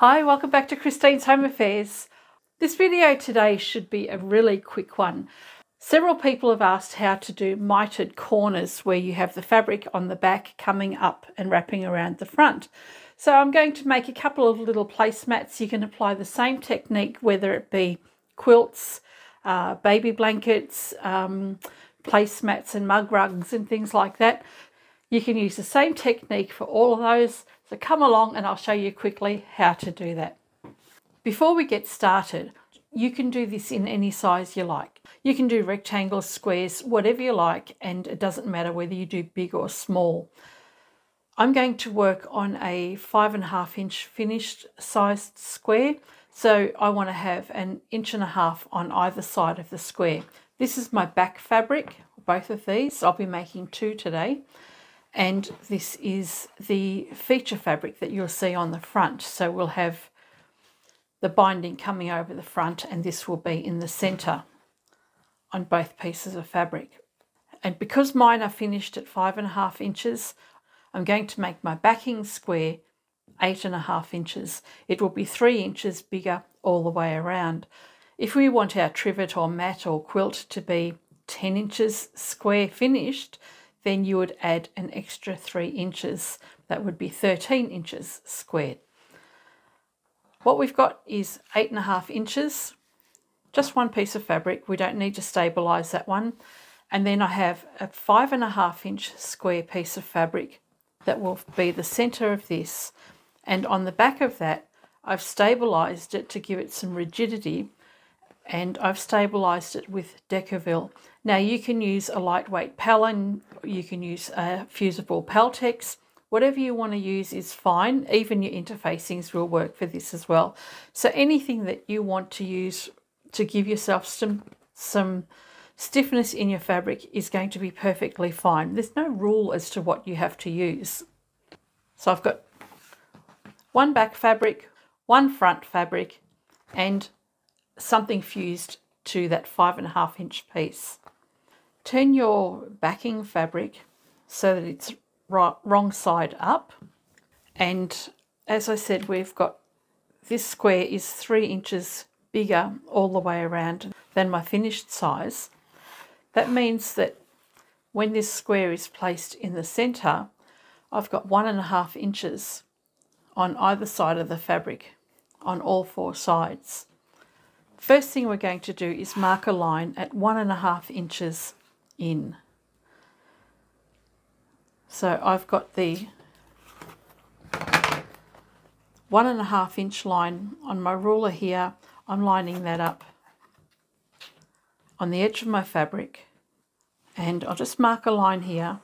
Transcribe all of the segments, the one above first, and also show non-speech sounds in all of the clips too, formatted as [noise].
Hi, welcome back to Christine's Home Affairs. This video today should be a really quick one. Several people have asked how to do mitered corners where you have the fabric on the back coming up and wrapping around the front. So I'm going to make a couple of little placemats. You can apply the same technique whether it be quilts, uh, baby blankets, um, placemats and mug rugs and things like that. You can use the same technique for all of those. So come along and I'll show you quickly how to do that. Before we get started, you can do this in any size you like. You can do rectangles, squares, whatever you like, and it doesn't matter whether you do big or small. I'm going to work on a five and a half inch finished sized square. So I want to have an inch and a half on either side of the square. This is my back fabric, both of these. I'll be making two today. And this is the feature fabric that you'll see on the front. So we'll have the binding coming over the front and this will be in the centre on both pieces of fabric. And because mine are finished at five and a half inches, I'm going to make my backing square eight and a half inches. It will be three inches bigger all the way around. If we want our trivet or mat or quilt to be 10 inches square finished, then you would add an extra three inches. That would be 13 inches squared. What we've got is eight and a half inches, just one piece of fabric. We don't need to stabilize that one. And then I have a five and a half inch square piece of fabric that will be the center of this. And on the back of that, I've stabilized it to give it some rigidity and I've stabilized it with Decovil. Now you can use a lightweight Pellon, you can use a fusible Peltex, whatever you want to use is fine. Even your interfacings will work for this as well. So anything that you want to use to give yourself some, some stiffness in your fabric is going to be perfectly fine. There's no rule as to what you have to use. So I've got one back fabric, one front fabric, and something fused to that five and a half inch piece. Turn your backing fabric so that it's wrong side up. And as I said, we've got this square is three inches bigger all the way around than my finished size. That means that when this square is placed in the center, I've got one and a half inches on either side of the fabric on all four sides. First thing we're going to do is mark a line at one and a half inches in. So I've got the one and a half inch line on my ruler here. I'm lining that up on the edge of my fabric and I'll just mark a line here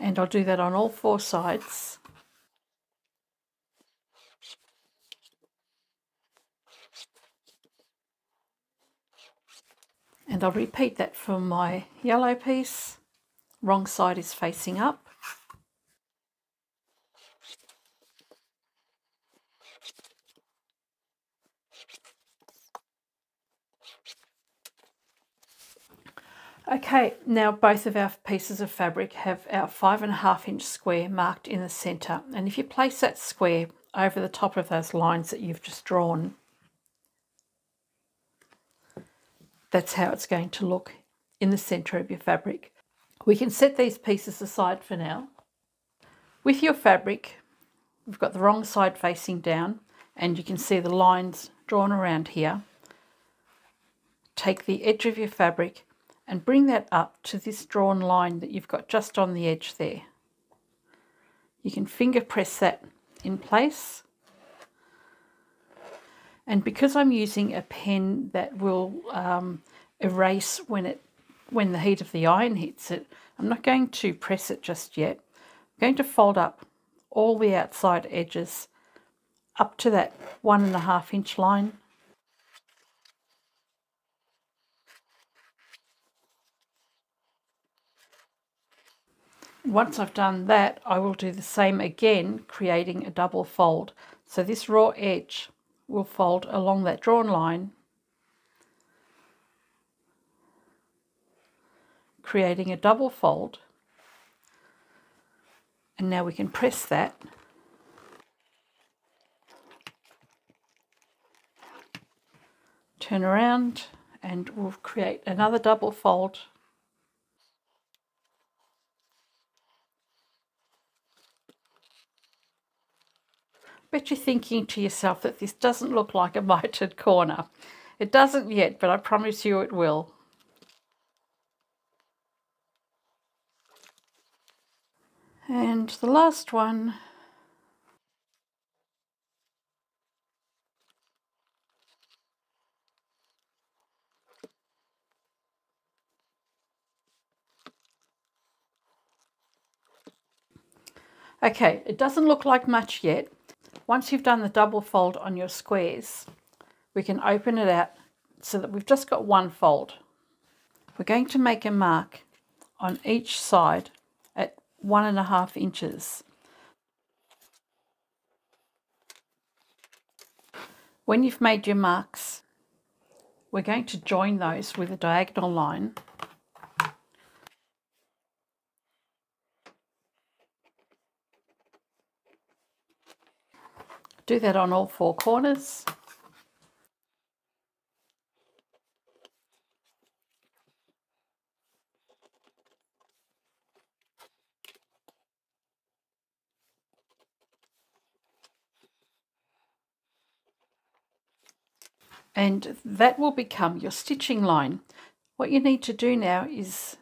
and I'll do that on all four sides. And I'll repeat that for my yellow piece. Wrong side is facing up. Okay, now both of our pieces of fabric have our five and a half inch square marked in the centre. And if you place that square over the top of those lines that you've just drawn, that's how it's going to look in the centre of your fabric. We can set these pieces aside for now. With your fabric, we've got the wrong side facing down and you can see the lines drawn around here. Take the edge of your fabric and bring that up to this drawn line that you've got just on the edge there. You can finger press that in place and because I'm using a pen that will um, erase when it when the heat of the iron hits it, I'm not going to press it just yet. I'm going to fold up all the outside edges up to that one and a half inch line. Once I've done that, I will do the same again, creating a double fold. So this raw edge will fold along that drawn line, creating a double fold. And now we can press that turn around and we'll create another double fold Bet you're thinking to yourself that this doesn't look like a mitered corner. It doesn't yet, but I promise you it will. And the last one Okay, it doesn't look like much yet. Once you've done the double fold on your squares, we can open it out so that we've just got one fold. We're going to make a mark on each side at one and a half inches. When you've made your marks, we're going to join those with a diagonal line Do that on all four corners. and that will become your stitching line. What you need to do now is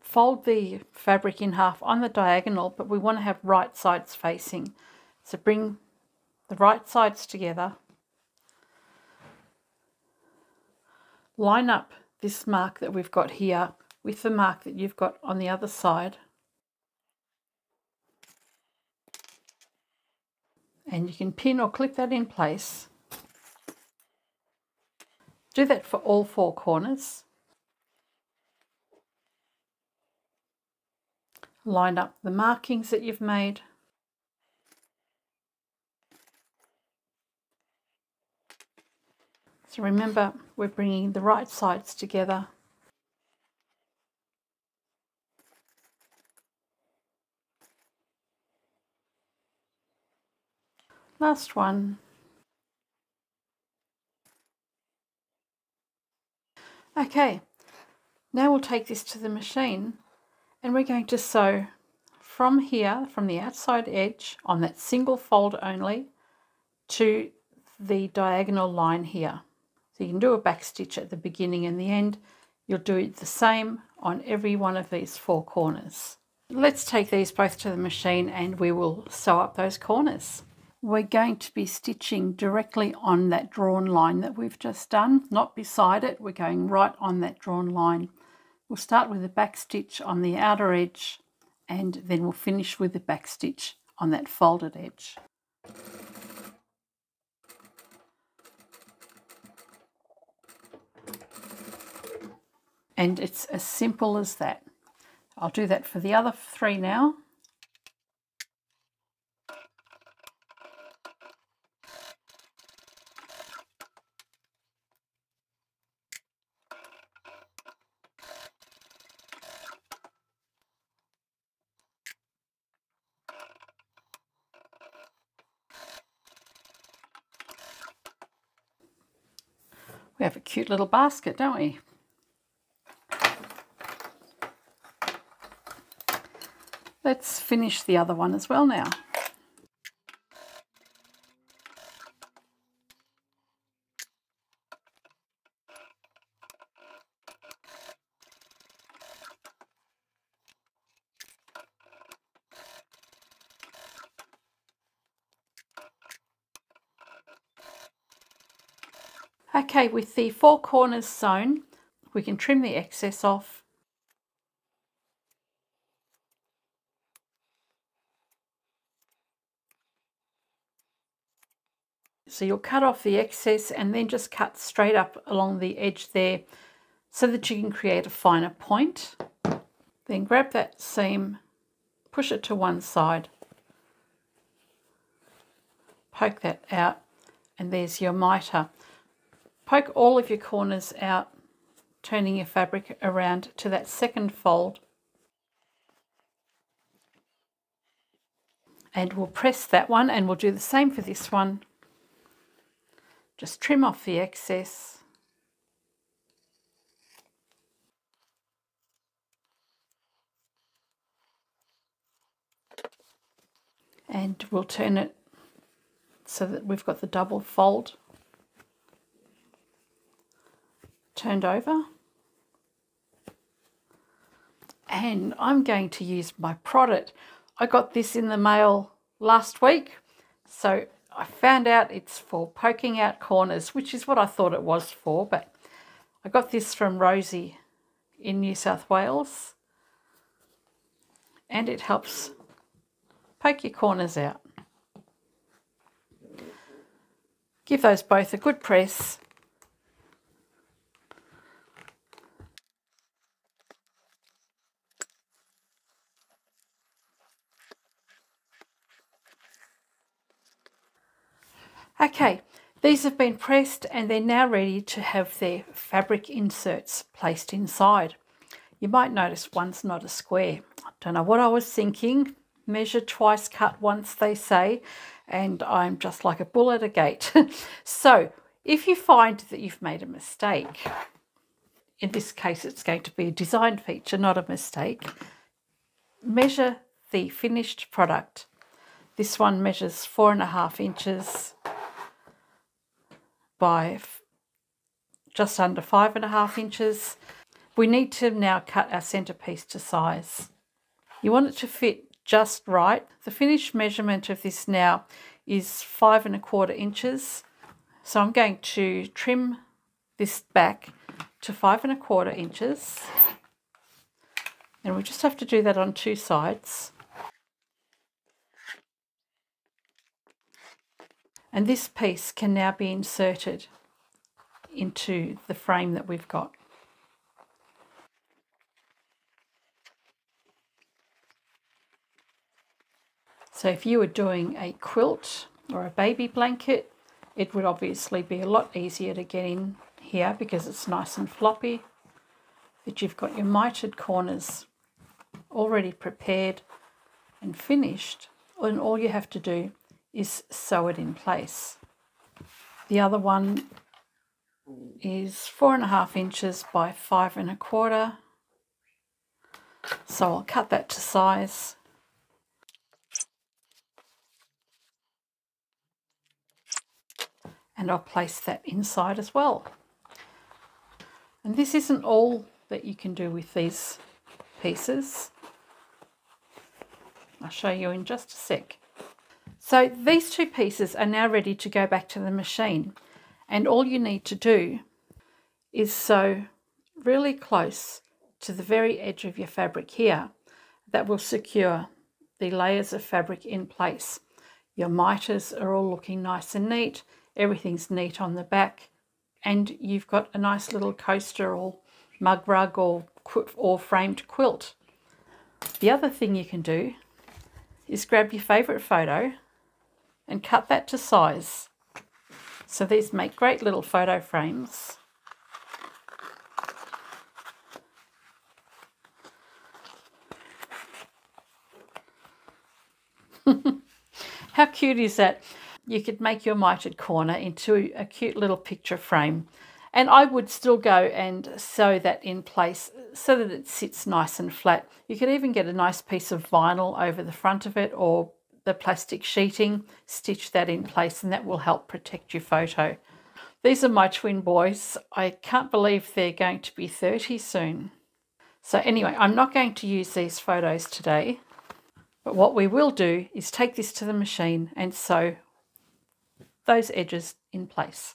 fold the fabric in half on the diagonal, but we want to have right sides facing. So bring the right sides together. Line up this mark that we've got here with the mark that you've got on the other side. And you can pin or clip that in place. Do that for all four corners. Line up the markings that you've made. So remember, we're bringing the right sides together. Last one. Okay, now we'll take this to the machine and we're going to sew from here, from the outside edge on that single fold only to the diagonal line here. So you can do a back stitch at the beginning and the end. You'll do it the same on every one of these four corners. Let's take these both to the machine and we will sew up those corners. We're going to be stitching directly on that drawn line that we've just done, not beside it. We're going right on that drawn line. We'll start with a back stitch on the outer edge and then we'll finish with a back stitch on that folded edge. And it's as simple as that. I'll do that for the other three now. We have a cute little basket, don't we? Let's finish the other one as well now. Okay, with the four corners sewn, we can trim the excess off So you'll cut off the excess and then just cut straight up along the edge there so that you can create a finer point. Then grab that seam, push it to one side, poke that out, and there's your mitre. Poke all of your corners out, turning your fabric around to that second fold. And we'll press that one and we'll do the same for this one. Just trim off the excess. And we'll turn it so that we've got the double fold turned over. And I'm going to use my product. I got this in the mail last week, so I found out it's for poking out corners, which is what I thought it was for, but I got this from Rosie in New South Wales, and it helps poke your corners out. Give those both a good press Okay, these have been pressed and they're now ready to have their fabric inserts placed inside. You might notice one's not a square. I don't know what I was thinking. Measure twice, cut once, they say, and I'm just like a bull at a gate. [laughs] so if you find that you've made a mistake, in this case it's going to be a design feature, not a mistake, measure the finished product. This one measures four and a half inches by just under five and a half inches. We need to now cut our centerpiece to size. You want it to fit just right. The finished measurement of this now is five and a quarter inches. So I'm going to trim this back to five and a quarter inches. And we just have to do that on two sides. And this piece can now be inserted into the frame that we've got. So if you were doing a quilt or a baby blanket, it would obviously be a lot easier to get in here because it's nice and floppy. That you've got your mitered corners already prepared and finished. And all you have to do is sew it in place. The other one is four and a half inches by five and a quarter. So I'll cut that to size. And I'll place that inside as well. And this isn't all that you can do with these pieces. I'll show you in just a sec. So these two pieces are now ready to go back to the machine and all you need to do is sew really close to the very edge of your fabric here that will secure the layers of fabric in place. Your miters are all looking nice and neat, everything's neat on the back and you've got a nice little coaster or mug rug or, or framed quilt. The other thing you can do is grab your favourite photo and cut that to size. So these make great little photo frames. [laughs] How cute is that? You could make your mitered corner into a cute little picture frame. And I would still go and sew that in place so that it sits nice and flat. You could even get a nice piece of vinyl over the front of it or the plastic sheeting, stitch that in place and that will help protect your photo. These are my twin boys. I can't believe they're going to be 30 soon. So anyway, I'm not going to use these photos today, but what we will do is take this to the machine and sew those edges in place.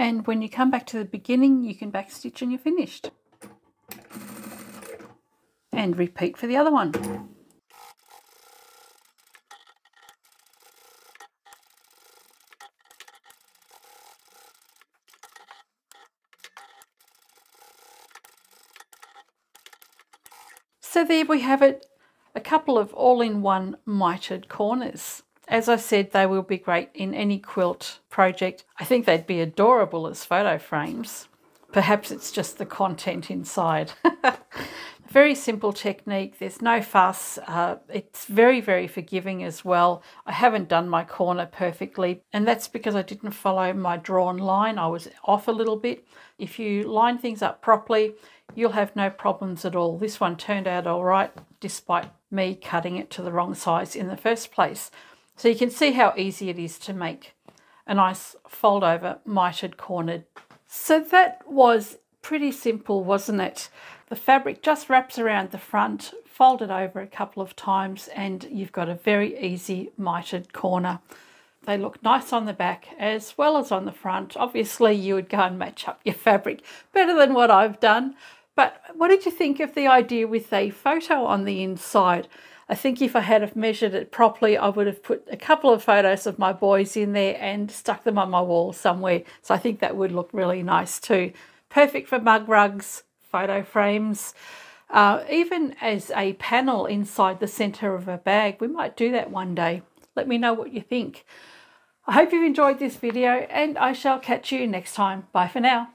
And when you come back to the beginning, you can backstitch and you're finished. And repeat for the other one. So there we have it, a couple of all-in-one mitered corners. As I said, they will be great in any quilt project. I think they'd be adorable as photo frames. Perhaps it's just the content inside. [laughs] very simple technique. There's no fuss. Uh, it's very, very forgiving as well. I haven't done my corner perfectly, and that's because I didn't follow my drawn line. I was off a little bit. If you line things up properly, you'll have no problems at all. This one turned out all right, despite me cutting it to the wrong size in the first place. So you can see how easy it is to make a nice fold over mitered cornered. So that was pretty simple, wasn't it? The fabric just wraps around the front, fold it over a couple of times and you've got a very easy mitered corner. They look nice on the back as well as on the front. Obviously you would go and match up your fabric better than what I've done. But what did you think of the idea with a photo on the inside? I think if I had have measured it properly, I would have put a couple of photos of my boys in there and stuck them on my wall somewhere. So I think that would look really nice too. Perfect for mug rugs, photo frames, uh, even as a panel inside the centre of a bag. We might do that one day. Let me know what you think. I hope you've enjoyed this video and I shall catch you next time. Bye for now.